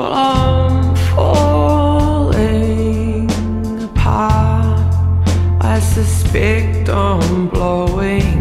Well, I'm falling apart. I suspect I'm blowing